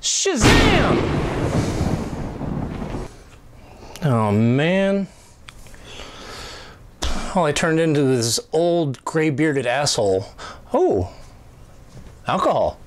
Shazam! Oh man. Oh, I turned into this old gray bearded asshole. Oh, alcohol.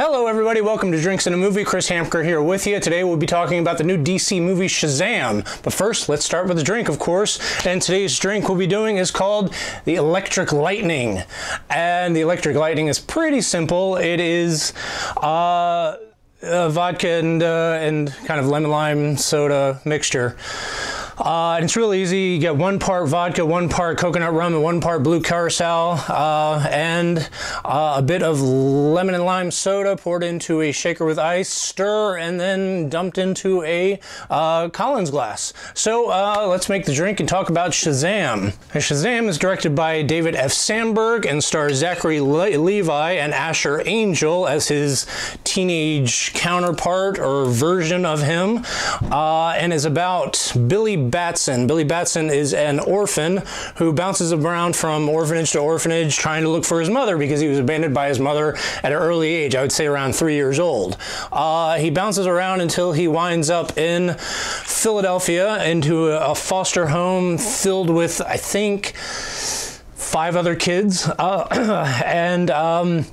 Hello, everybody. Welcome to Drinks and a Movie. Chris Hampker here with you. Today we'll be talking about the new DC movie Shazam. But first, let's start with a drink, of course. And today's drink we'll be doing is called the Electric Lightning. And the Electric Lightning is pretty simple. It is uh, vodka and, uh, and kind of lemon lime soda mixture. Uh, and it's real easy. You get one part vodka, one part coconut rum, and one part blue curacao, uh, and uh, a bit of lemon and lime soda poured into a shaker with ice, stir, and then dumped into a uh, Collins glass. So uh, let's make the drink and talk about Shazam. Shazam is directed by David F. Sandberg and stars Zachary Le Levi and Asher Angel as his teenage counterpart or version of him, uh, and is about Billy Batson. Billy Batson is an orphan who bounces around from orphanage to orphanage trying to look for his mother because he was abandoned by his mother at an early age, I would say around three years old. Uh, he bounces around until he winds up in Philadelphia into a, foster home filled with, I think, five other kids. Uh, and um,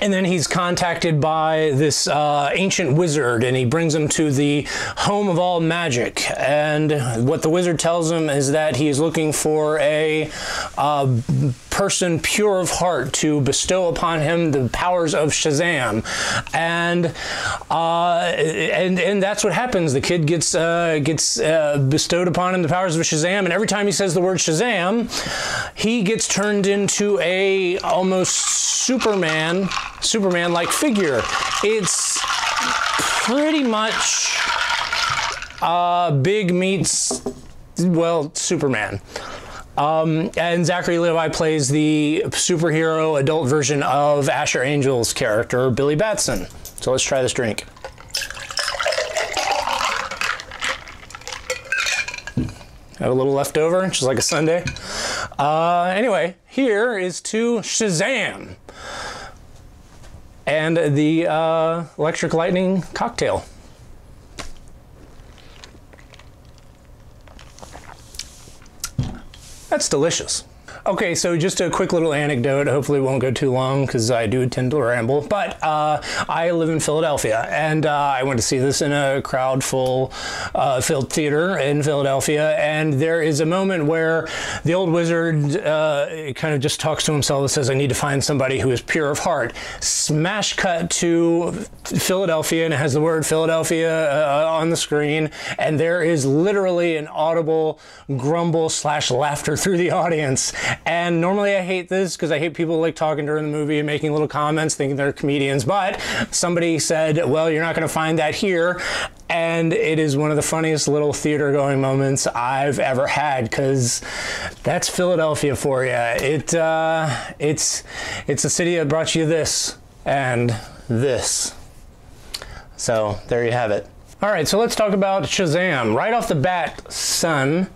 and then he's contacted by this uh, ancient wizard, and he brings him to the home of all magic. And what the wizard tells him is that he is looking for a uh, person pure of heart to bestow upon him the powers of Shazam. And uh, and and that's what happens. The kid gets uh, gets uh, bestowed upon him the powers of Shazam, and every time he says the word Shazam, he gets turned into a almost Superman Superman like figure. It's pretty much uh, Big meets, well, Superman. Um, and Zachary Levi plays the superhero adult version of Asher Angel's character, Billy Batson. So let's try this drink. Have a little left over, just like a Sunday. Uh, anyway, here is to Shazam and the uh, electric lightning cocktail. That's delicious. Okay, so just a quick little anecdote. Hopefully, it won't go too long because I do tend to ramble. But uh, I live in Philadelphia, and uh, I went to see this in a crowd full uh, filled theater in Philadelphia. And there is a moment where the old wizard uh, kind of just talks to himself and says, "I need to find somebody who is pure of heart." Smash cut to Philadelphia, and it has the word Philadelphia uh, on the screen, and there is literally an audible grumble slash laughter through the audience and normally I hate this because I hate people like talking during the movie and making little comments thinking they're comedians. But somebody said, well, you're not going to find that here. And it is one of the funniest little theater going moments I've ever had because that's Philadelphia for you. It, uh, it's, it's a city that brought you this and this. So there you have it. All right, so let's talk about Shazam. Right off the bat, son,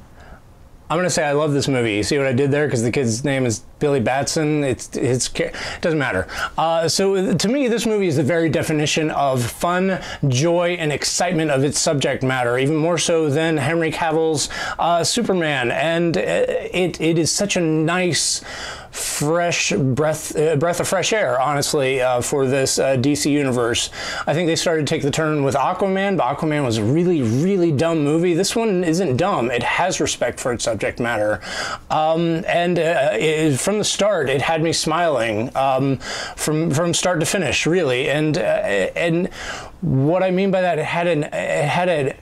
I'm gonna say I love this movie. You see what I did there? Because the kid's name is Billy Batson. It's it's it doesn't matter. Uh, so to me, this movie is the very definition of fun, joy, and excitement of its subject matter. Even more so than Henry Cavill's uh, Superman. And uh, it it is such a nice fresh breath uh, breath of fresh air, honestly, uh, for this uh, DC universe. I think they started to take the turn with Aquaman, but Aquaman was a really, really dumb movie. This one isn't dumb. It has respect for its subject matter, um, and uh, it, from the start, it had me smiling um, from from start to finish, really. And uh, and what I mean by that, it had an it had a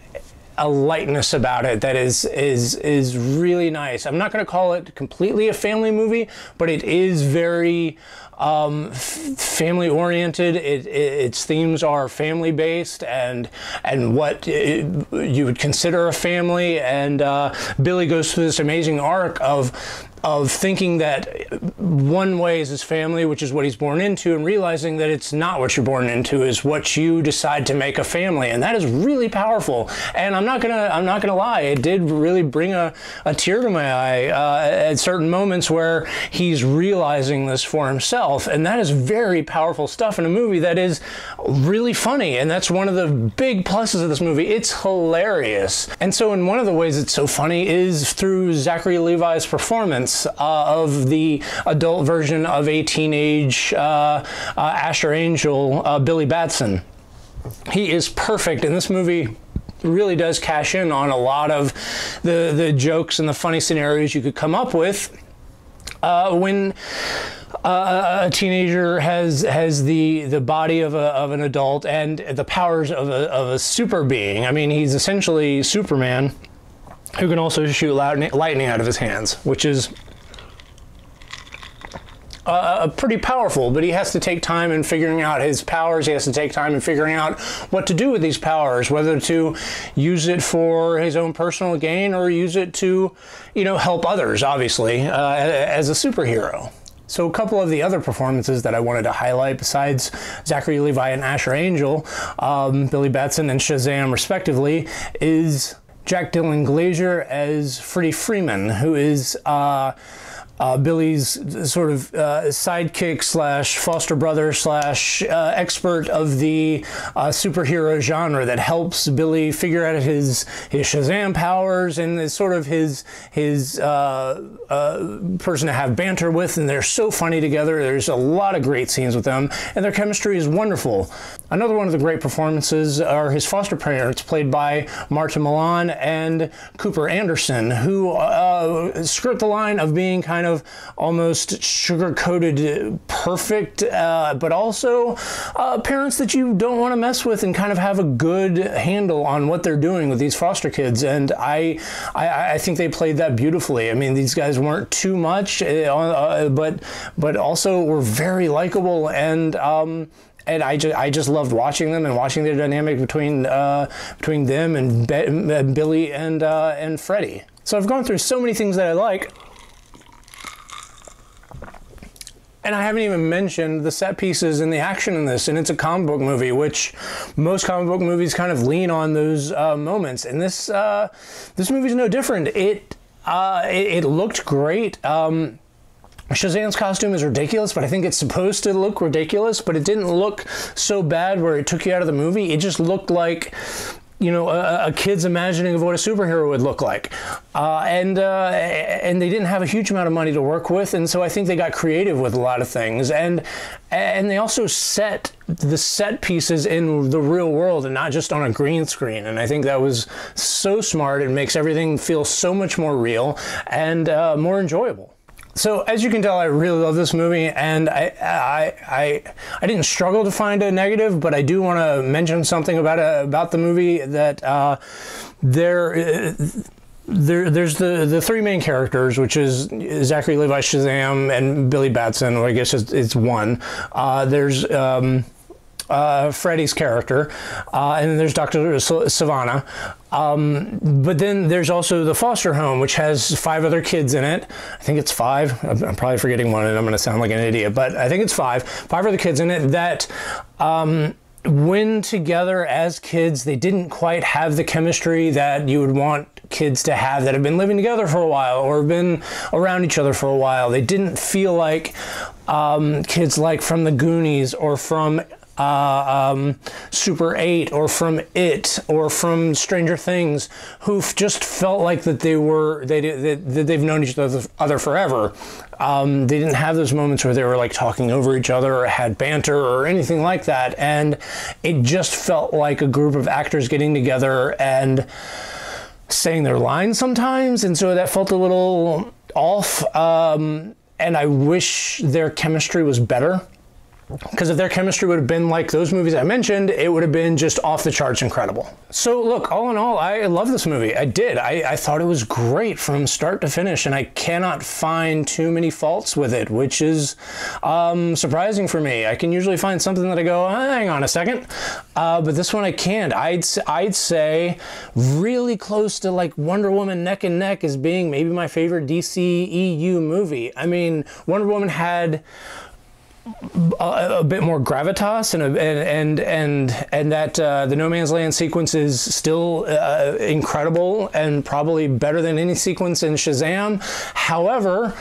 a lightness about it that is is is really nice. I'm not going to call it completely a family movie, but it is very um, family oriented. It, it, its themes are family based and and what it, you would consider a family. And uh, Billy goes through this amazing arc of of thinking that one way is his family, which is what he's born into, and realizing that it's not what you're born into, is what you decide to make a family, and that is really powerful. And I'm not gonna I'm not gonna lie, it did really bring a, a tear to my eye uh, at certain moments where he's realizing this for himself, and that is very powerful stuff in a movie that is really funny, and that's one of the big pluses of this movie. It's hilarious, and so in one of the ways it's so funny is through Zachary Levi's performance uh, of the adult version of a teenage uh, uh, Asher Angel, uh, Billy Batson. He is perfect in this movie really does cash in on a lot of the the jokes and the funny scenarios you could come up with uh, when uh, a teenager has has the the body of, a, of an adult and the powers of a, of a super being. I mean, he's essentially Superman who can also shoot lightning out of his hands, which is uh, pretty powerful, but he has to take time in figuring out his powers. He has to take time in figuring out what to do with these powers, whether to use it for his own personal gain or use it to, you know, help others, obviously, uh, as a superhero. So a couple of the other performances that I wanted to highlight besides Zachary Levi and Asher Angel, um, Billy Batson and Shazam respectively, is Jack Dylan Grazer as Freddie Freeman, who is uh, uh, Billy's sort of uh, sidekick slash foster brother slash uh, expert of the uh, superhero genre that helps Billy figure out his his Shazam powers and is sort of his his uh, person to have banter with, and they're so funny together. There's a lot of great scenes with them, and their chemistry is wonderful. Another one of the great performances are his foster parents, played by Marta Millan and Cooper Anderson, who skirt the line of being kind of almost sugar coated perfect, uh, but also uh, parents that you don't want to mess with and kind of have a good handle on what they're doing with these foster kids. And I, I, I think they played that beautifully. I mean, these guys weren't too much, uh, uh but but also were very likable and. Um, and I just I just loved watching them and watching the dynamic between uh, between them and Be- Billy and uh, and Freddie. So I've gone through so many things that I like. And I haven't even mentioned the set pieces and the action in this. And it's a comic book movie, which most comic book movies kind of lean on those uh, moments. And this uh, this movie's no different. It uh, it, it, looked great. Um, Shazam's costume is ridiculous, but I think it's supposed to look ridiculous, but it didn't look so bad where it took you out of the movie. It just looked like you know, a, a, kid's imagining of what a superhero would look like. Uh, and, uh, and they didn't have a huge amount of money to work with, and so I think they got creative with a lot of things. And, and they also set the set pieces in the real world and not just on a green screen. And I think that was so smart. It makes everything feel so much more real and uh, more enjoyable. So as you can tell, I really love this movie, and I I I, I didn't struggle to find a negative, but I do want to mention something about uh, about the movie that uh, there. Uh, there, there's the, the three main characters, which is Zachary Levi Shazam and Billy Batson. Well, I guess it's, it's one. Uh, there's um, uh, Freddie's character, uh, and then there's Dr. Sivana. Um, but then there's also the foster home, which has five other kids in it. I think it's five. I'm probably forgetting one, and I'm going to sound like an idiot, but I think it's five. Five other kids in it that. Um, when together as kids, they didn't quite have the chemistry that you would want kids to have that have been living together for a while or been around each other for a while. They didn't feel like um, kids like from the Goonies or from uh, um, Super 8 or from It or from Stranger Things who just felt like that they were, they, that they've known each other forever. Um, they didn't have those moments where they were like talking over each other or had banter or anything like that. And it just felt like a group of actors getting together and saying their lines sometimes. And so that felt a little off. Um, and I wish their chemistry was better because if their chemistry would have been like those movies I mentioned, it would have been just off the charts incredible. So, look, all in all, I love this movie. I did. I, I, thought it was great from start to finish, and I cannot find too many faults with it, which is um, surprising for me. I can usually find something that I go, hang on a second, uh, but this one I can't. I'd, I'd say really close to like Wonder Woman neck and neck as being maybe my favorite DC EU movie. I mean, Wonder Woman had a, a, bit more gravitas and a, and and and that uh, the No Man's Land sequence is still uh, incredible and probably better than any sequence in Shazam. However.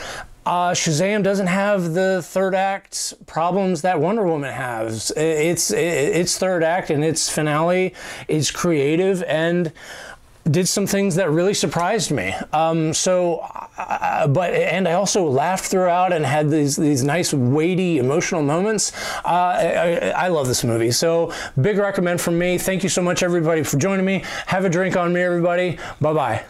Uh, Shazam doesn't have the third act problems that Wonder Woman has. It's its third act and its finale is creative and did some things that really surprised me. Um, so, uh, but and I also laughed throughout and had these these nice weighty emotional moments. Uh, I, I, love this movie. So, big recommend from me. Thank you so much, everybody, for joining me. Have a drink on me, everybody. Bye bye.